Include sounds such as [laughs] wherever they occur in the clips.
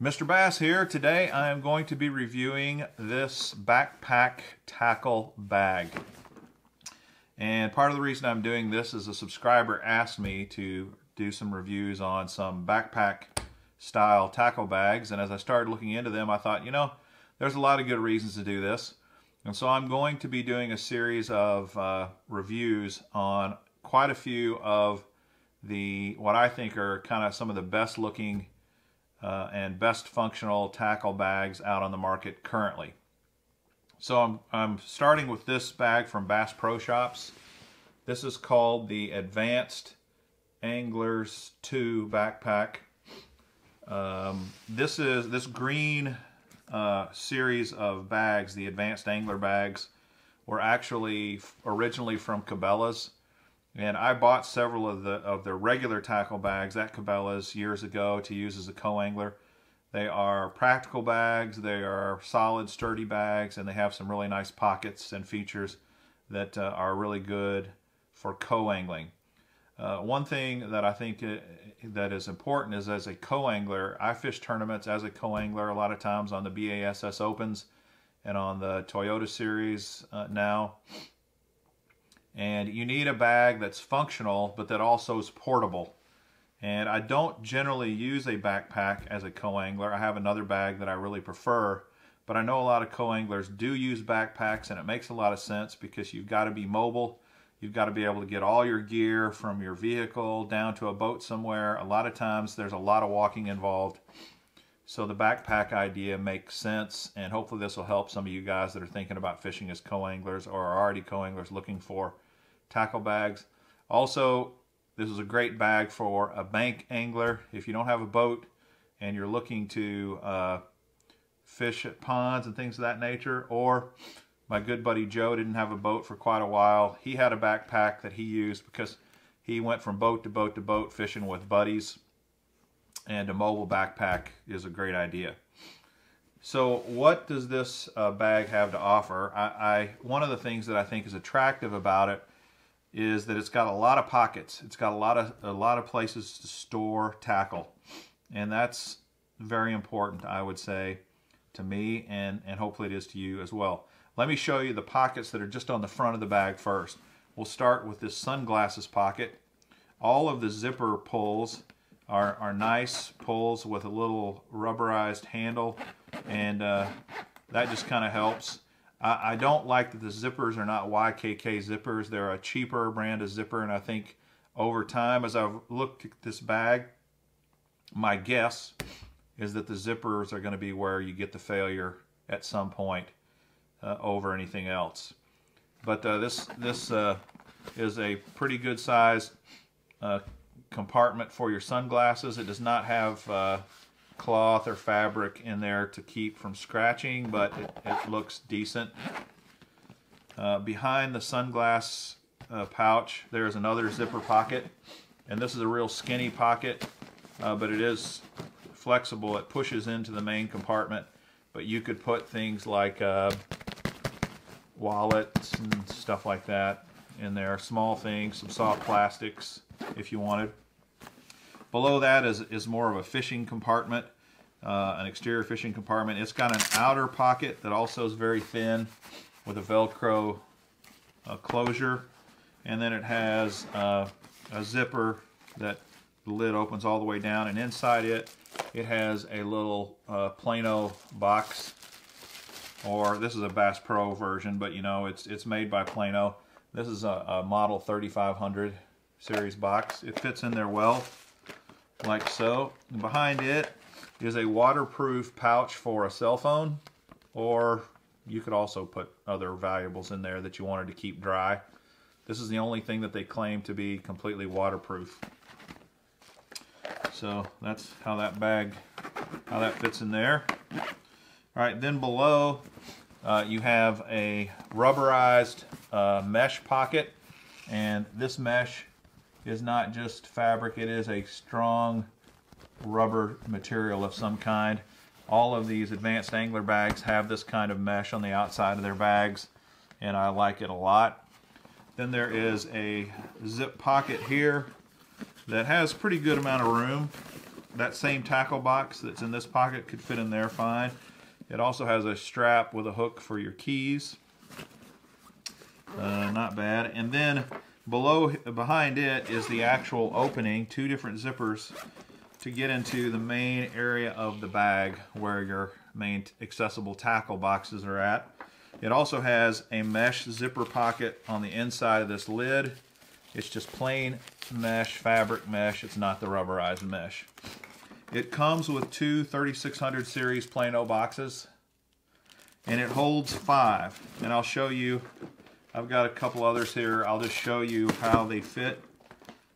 Mr. Bass here. Today I am going to be reviewing this backpack tackle bag. And part of the reason I'm doing this is a subscriber asked me to do some reviews on some backpack style tackle bags. And as I started looking into them, I thought, you know, there's a lot of good reasons to do this. And so I'm going to be doing a series of uh, reviews on quite a few of the what I think are kind of some of the best looking uh, and best functional tackle bags out on the market currently. So I'm, I'm starting with this bag from Bass Pro Shops. This is called the Advanced Anglers 2 backpack. Um, this is this green uh, series of bags, the Advanced Angler bags, were actually originally from Cabela's. And I bought several of the of their regular tackle bags at Cabela's years ago to use as a co-angler. They are practical bags, they are solid, sturdy bags, and they have some really nice pockets and features that uh, are really good for co-angling. Uh, one thing that I think uh, that is important is as a co-angler, I fish tournaments as a co-angler a lot of times on the BASS Opens and on the Toyota Series uh, now. And you need a bag that's functional, but that also is portable. And I don't generally use a backpack as a co-angler. I have another bag that I really prefer, but I know a lot of co-anglers do use backpacks and it makes a lot of sense because you've got to be mobile. You've got to be able to get all your gear from your vehicle down to a boat somewhere. A lot of times there's a lot of walking involved. So the backpack idea makes sense and hopefully this will help some of you guys that are thinking about fishing as co-anglers or are already co-anglers looking for tackle bags. Also, this is a great bag for a bank angler. If you don't have a boat and you're looking to uh, fish at ponds and things of that nature, or my good buddy Joe didn't have a boat for quite a while. He had a backpack that he used because he went from boat to boat to boat fishing with buddies, and a mobile backpack is a great idea. So what does this uh, bag have to offer? I, I, one of the things that I think is attractive about it is that it's got a lot of pockets. It's got a lot of a lot of places to store tackle, and that's very important, I would say, to me, and and hopefully it is to you as well. Let me show you the pockets that are just on the front of the bag first. We'll start with this sunglasses pocket. All of the zipper pulls are, nice pulls with a little rubberized handle, and uh, that just kind of helps. I, I don't like that the zippers are not YKK zippers. They're a cheaper brand of zipper, and I think over time, as I've looked at this bag, my guess is that the zippers are going to be where you get the failure at some point uh, over anything else. But uh, this this uh, is a pretty good size uh, compartment for your sunglasses. It does not have uh, cloth or fabric in there to keep from scratching, but it, it looks decent. Uh, behind the sunglass uh, pouch, there is another zipper pocket, and this is a real skinny pocket, uh, but it is flexible. It pushes into the main compartment, but you could put things like uh, wallets and stuff like that in there, small things, some soft plastics if you wanted. Below that is, is more of a fishing compartment, uh, an exterior fishing compartment. It's got an outer pocket that also is very thin with a Velcro uh, closure. And then it has uh, a zipper that the lid opens all the way down. And inside it, it has a little uh, Plano box. Or this is a Bass Pro version, but you know, it's, it's made by Plano. This is a, a model 3500 series box. It fits in there well like so. And behind it is a waterproof pouch for a cell phone, or you could also put other valuables in there that you wanted to keep dry. This is the only thing that they claim to be completely waterproof. So that's how that bag, how that fits in there. All right, then below uh, you have a rubberized uh, mesh pocket, and this mesh is not just fabric, it is a strong rubber material of some kind. All of these advanced angler bags have this kind of mesh on the outside of their bags and I like it a lot. Then there is a zip pocket here that has pretty good amount of room that same tackle box that's in this pocket could fit in there fine. It also has a strap with a hook for your keys. Uh, not bad. And then below, behind it is the actual opening, two different zippers to get into the main area of the bag where your main accessible tackle boxes are at. It also has a mesh zipper pocket on the inside of this lid. It's just plain mesh, fabric mesh. It's not the rubberized mesh. It comes with two 3600 series Plano boxes and it holds five. And I'll show you, I've got a couple others here. I'll just show you how they fit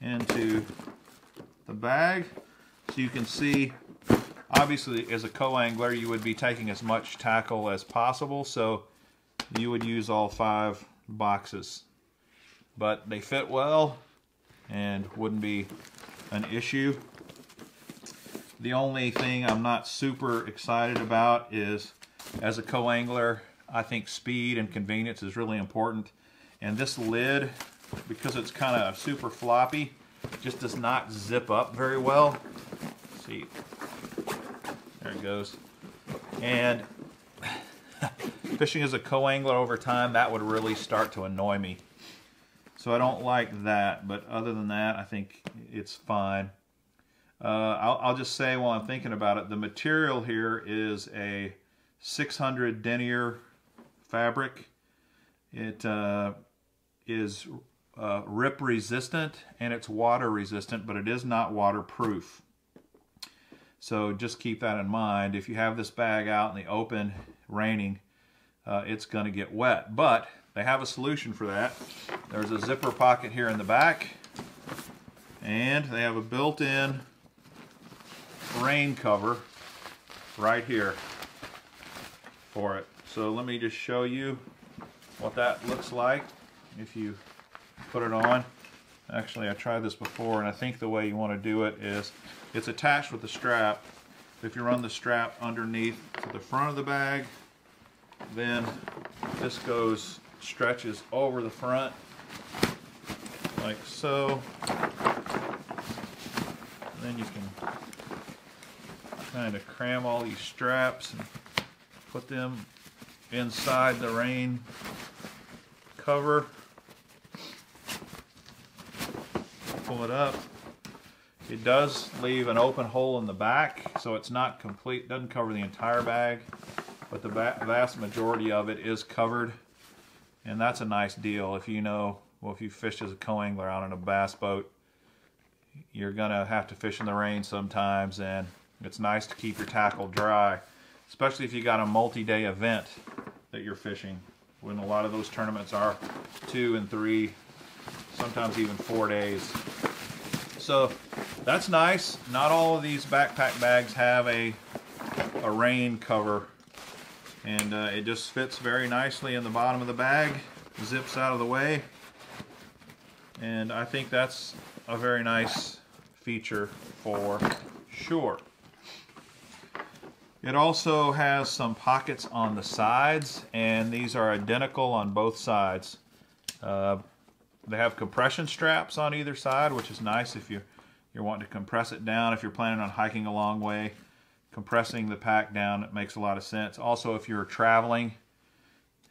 into the bag. So you can see, obviously as a co-angler, you would be taking as much tackle as possible. So you would use all five boxes. But they fit well and wouldn't be an issue. The only thing I'm not super excited about is, as a co-angler, I think speed and convenience is really important. And this lid, because it's kind of super floppy, just does not zip up very well. Let's see, there it goes. And [laughs] fishing as a co-angler over time, that would really start to annoy me. So I don't like that, but other than that, I think it's fine. Uh, I'll, I'll, just say while I'm thinking about it, the material here is a 600 denier fabric. It uh, is uh, rip resistant and it's water resistant, but it is not waterproof. So just keep that in mind. If you have this bag out in the open, raining, uh, it's going to get wet. But they have a solution for that. There's a zipper pocket here in the back, and they have a built-in rain cover right here for it. So let me just show you what that looks like if you put it on. Actually, I tried this before, and I think the way you want to do it is it's attached with the strap. If you run the strap underneath to the front of the bag, then this goes, stretches over the front like so. And then you can kind of cram all these straps and put them inside the rain cover. Pull it up. It does leave an open hole in the back, so it's not complete, doesn't cover the entire bag, but the vast majority of it is covered. And that's a nice deal if you know, well, if you fish as a co-angler out on a bass boat, you're gonna have to fish in the rain sometimes, and it's nice to keep your tackle dry, especially if you got a multi-day event that you're fishing, when a lot of those tournaments are two and three, sometimes even four days. So that's nice. Not all of these backpack bags have a, a rain cover and uh, it just fits very nicely in the bottom of the bag, zips out of the way, and I think that's a very nice feature for sure. It also has some pockets on the sides, and these are identical on both sides. Uh, they have compression straps on either side, which is nice if you, you're wanting to compress it down if you're planning on hiking a long way. Compressing the pack down it makes a lot of sense. Also, if you're traveling,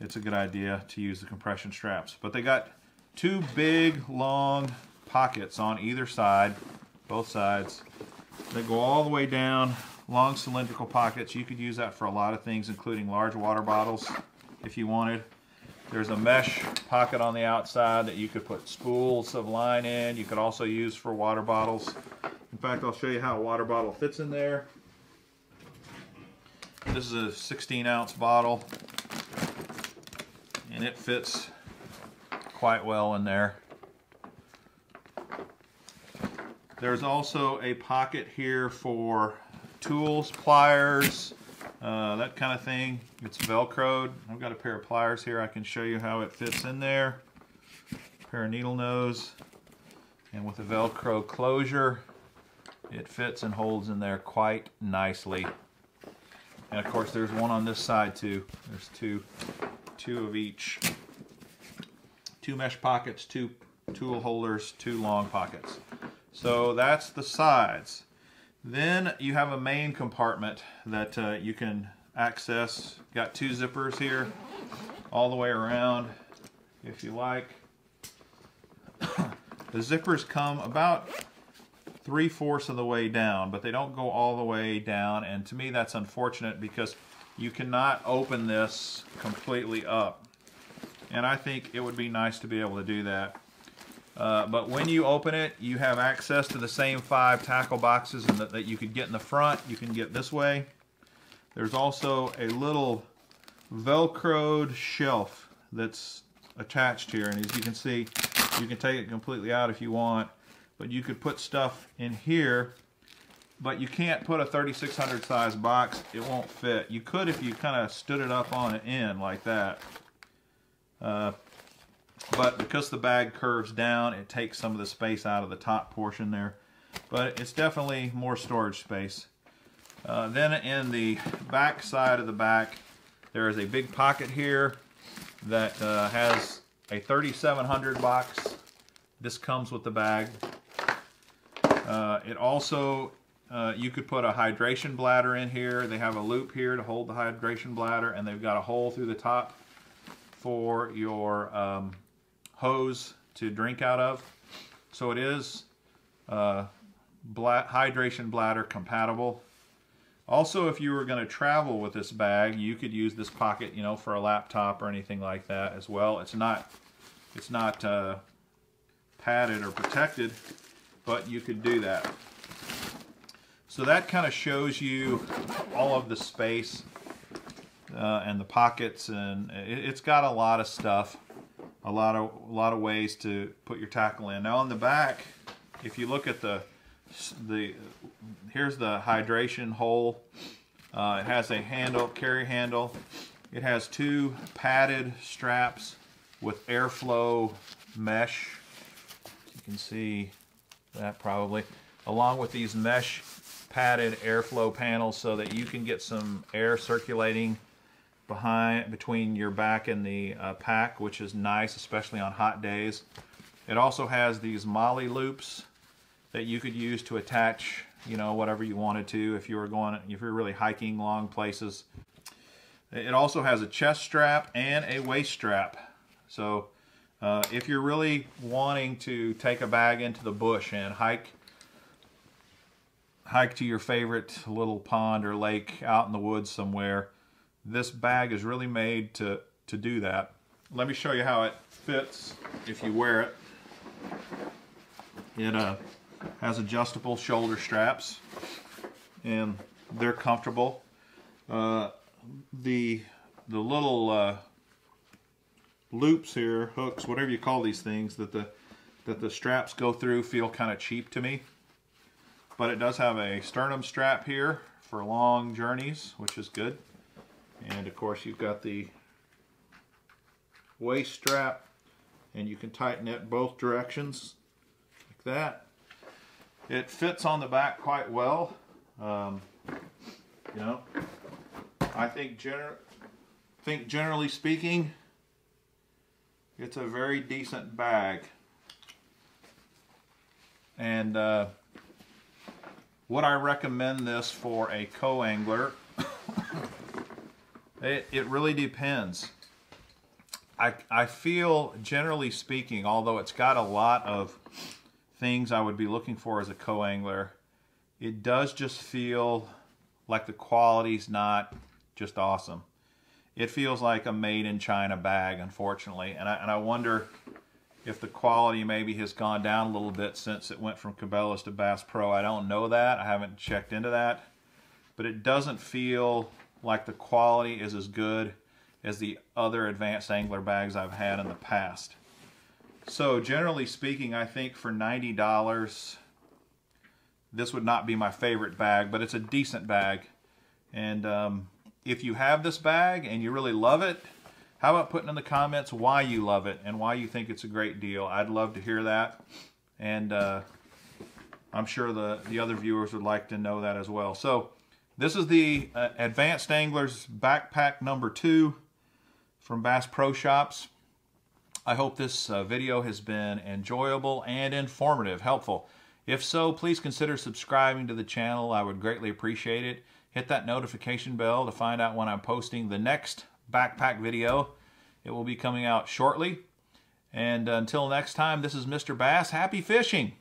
it's a good idea to use the compression straps. But they got two big, long pockets on either side, both sides. They go all the way down long cylindrical pockets. You could use that for a lot of things, including large water bottles if you wanted. There's a mesh pocket on the outside that you could put spools of line in. You could also use for water bottles. In fact, I'll show you how a water bottle fits in there. This is a 16 ounce bottle and it fits quite well in there. There's also a pocket here for tools, pliers, uh, that kind of thing. It's velcroed. I've got a pair of pliers here. I can show you how it fits in there. A pair of needle nose. And with a velcro closure, it fits and holds in there quite nicely. And of course there's one on this side too. There's two, two of each. Two mesh pockets, two tool holders, two long pockets. So that's the sides. Then you have a main compartment that uh, you can access. Got two zippers here all the way around if you like. [coughs] the zippers come about three-fourths of the way down, but they don't go all the way down. And to me, that's unfortunate because you cannot open this completely up. And I think it would be nice to be able to do that. Uh, but when you open it, you have access to the same five tackle boxes that, that you could get in the front. You can get this way. There's also a little velcroed shelf that's attached here. And as you can see, you can take it completely out if you want. But you could put stuff in here but you can't put a 3600 size box it won't fit you could if you kind of stood it up on an end like that uh, but because the bag curves down it takes some of the space out of the top portion there. But it's definitely more storage space. Uh, then in the back side of the back there is a big pocket here that uh, has a 3700 box. This comes with the bag. Uh, it also uh, you could put a hydration bladder in here. They have a loop here to hold the hydration bladder, and they've got a hole through the top for your um, hose to drink out of. So it is uh, bla hydration bladder compatible. Also, if you were going to travel with this bag, you could use this pocket, you know, for a laptop or anything like that as well. It's not, it's not uh, padded or protected, but you could do that. So that kind of shows you all of the space uh, and the pockets, and it, has got a lot of stuff, a lot of a lot of ways to put your tackle in. Now on the back, if you look at the the here's the hydration hole. Uh, it has a handle, carry handle. It has two padded straps with airflow mesh. You can see that probably, along with these mesh padded airflow panels so that you can get some air circulating behind between your back and the uh, pack, which is nice, especially on hot days. It also has these MOLLE loops that you could use to attach, you know, whatever you wanted to if you were going, if you're really hiking long places. It also has a chest strap and a waist strap. So uh, if you're really wanting to take a bag into the bush and hike hike to your favorite little pond or lake out in the woods somewhere, this bag is really made to, to do that. Let me show you how it fits if you wear it. It uh, has adjustable shoulder straps and they're comfortable. Uh, the the little uh, loops here, hooks, whatever you call these things that the that the straps go through feel kind of cheap to me. But it does have a sternum strap here for long journeys, which is good. And of course you've got the waist strap and you can tighten it both directions like that. It fits on the back quite well. Um, you know, I think, gener think generally speaking, it's a very decent bag. And uh, would I recommend this for a co-angler? It, it really depends. I, I feel, generally speaking, although it's got a lot of things I would be looking for as a co-angler, it does just feel like the quality's not just awesome. It feels like a made in China bag, unfortunately, and I, and I wonder if the quality maybe has gone down a little bit since it went from Cabela's to Bass Pro. I don't know that. I haven't checked into that. But it doesn't feel like the quality is as good as the other advanced angler bags I've had in the past. So generally speaking, I think for $90, this would not be my favorite bag, but it's a decent bag. And um, if you have this bag and you really love it, how about putting in the comments why you love it and why you think it's a great deal? I'd love to hear that. And uh, I'm sure the, the other viewers would like to know that as well. So this is the uh, Advanced Anglers Backpack number two from Bass Pro Shops. I hope this uh, video has been enjoyable and informative, helpful. If so, please consider subscribing to the channel. I would greatly appreciate it. Hit that notification bell to find out when I'm posting the next backpack video. It will be coming out shortly. And until next time, this is Mr. Bass. Happy fishing!